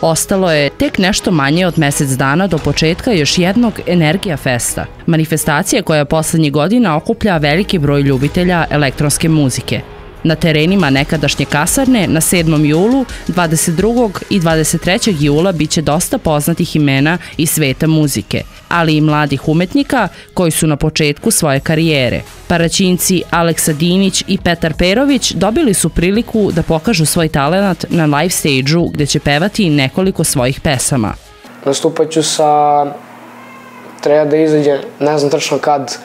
Ostalo je tek nešto manje od mesec dana do početka još jednog Energija Festa, manifestacije koja poslednjih godina okuplja veliki broj ljubitelja elektronske muzike – Na terenima nekadašnje kasarne na 7. julu, 22. i 23. jula biće dosta poznatih imena iz sveta muzike, ali i mladih umetnika koji su na početku svoje karijere. Paraćinci Aleksa Dinić i Petar Perović dobili su priliku da pokažu svoj talent na live stage-u gde će pevati nekoliko svojih pesama. Nastupaću sa... Treba da izađe, ne znam tačno kad,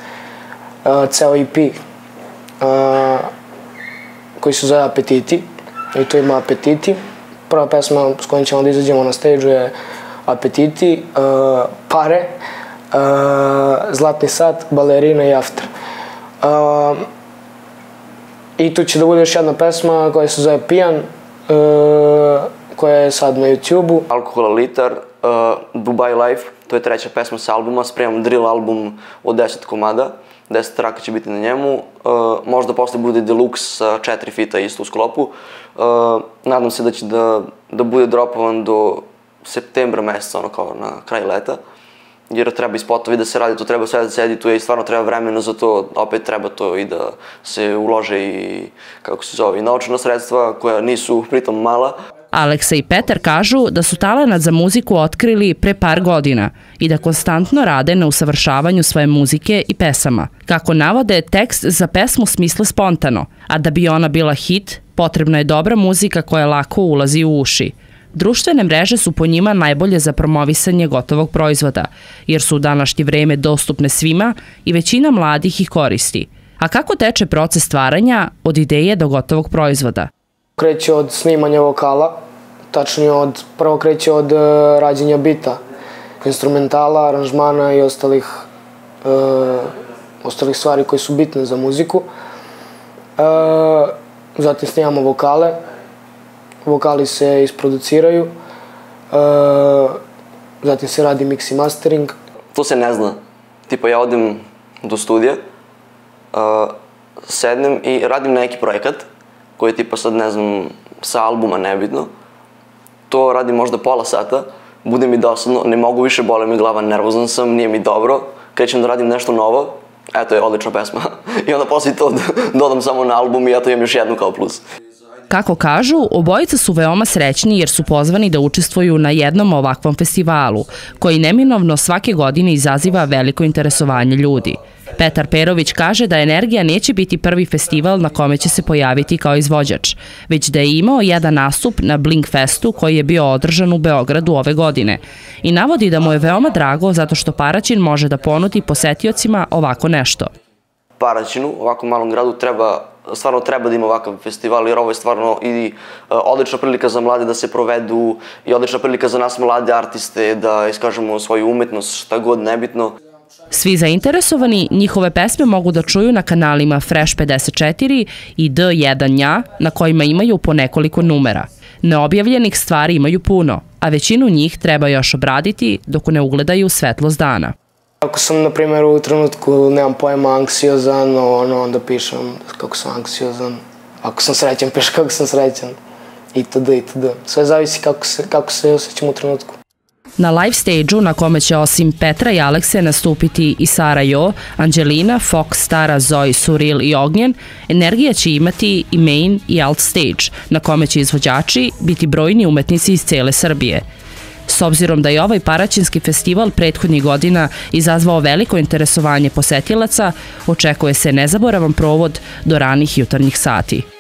uh, ceo EP. Uh, koji se zove Apetiti i to ima Apetiti. Prva pesma s kojom ćemo da izađemo na stage je Apetiti, uh, Pare, uh, Zlatni sat, Balerina i After. Uh, I tu će da bude još jedna pesma koja se zove Pijan, uh, koja je sad na YouTube-u. Alkohola litar, Dubai Life, to je treća pesma sa albuma, spremam drill album od 10 komada. 10 traka će biti na njemu, uh, možda posle bude deluxe sa 4 fita isto u sklopu. Uh, nadam se da će da, da bude dropovan do septembra meseca, ono kao na kraj leta. Jer treba i spotovi da se radi, to treba sve da se edituje i stvarno treba vremena za to, opet treba to i da se ulože i, kako se zove, i naučena sredstva koja nisu pritom mala. Aleksa i Petar kažu da su talenat za muziku otkrili pre par godina i da konstantno rade na usavršavanju svoje muzike i pesama. Kako navode, tekst za pesmu smisle spontano, a da bi ona bila hit, potrebna je dobra muzika koja lako ulazi u uši. Društvene mreže su po njima najbolje za promovisanje gotovog proizvoda, jer su u današnje vreme dostupne svima i većina mladih ih koristi. A kako teče proces stvaranja od ideje do gotovog proizvoda? Kreće od snimanja vokala, tačnije od, prvo kreće od uh, rađenja bita, instrumentala, aranžmana i ostalih, uh, ostalih stvari koje su bitne za muziku. Uh, zatim snimamo vokale, vokali se isproduciraju, uh, zatim se radi mix i mastering. To se ne zna. Tipa ja odem do studija, uh, sednem i radim neki projekat koji je tipa sad ne znam sa albuma nebitno to radim možda pola sata, bude mi dosadno, ne mogu više, bole mi glava, nervozan sam, nije mi dobro, krećem da radim nešto novo, eto je odlična pesma. I onda posle to dodam samo na album i eto imam još jednu kao plus. Kako kažu, obojica su veoma srećni jer su pozvani da učestvuju na jednom ovakvom festivalu, koji neminovno svake godine izaziva veliko interesovanje ljudi. Petar Perović kaže da Energija neće biti prvi festival na kome će se pojaviti kao izvođač, već da je imao jedan nastup na Blink Festu koji je bio održan u Beogradu ove godine i navodi da mu je veoma drago zato što Paraćin može da ponudi posetiocima ovako nešto. Paraćinu, ovako malom gradu, treba stvarno treba da ima ovakav festival, jer ovo je stvarno i uh, odlična prilika za mlade da se provedu i odlična prilika za nas mlade artiste da iskažemo svoju umetnost, šta god nebitno. Svi zainteresovani njihove pesme mogu da čuju na kanalima Fresh 54 i D1 Nja, na kojima imaju po nekoliko numera. Neobjavljenih stvari imaju puno, a većinu njih treba još obraditi dok ne ugledaju svetlost dana. Ako sam, na primjer, u trenutku, nemam pojma, anksiozan, ono, onda pišem kako sam anksiozan. Ako sam srećan, pišem kako sam srećan. Itd. itd. Sve zavisi kako se, kako se osjećam u trenutku. Na live stage-u na kome će osim Petra i Alekse nastupiti i Sara Jo, Angelina, Fox, Stara, Zoe, Suril i Ognjen, Energija će imati i main i alt stage, na kome će izvođači biti brojni umetnici iz cele Srbije. S obzirom da je ovaj Paraćinski festival prethodnih godina izazvao veliko interesovanje posetilaca, očekuje se nezaboravan provod do ranih jutarnjih sati.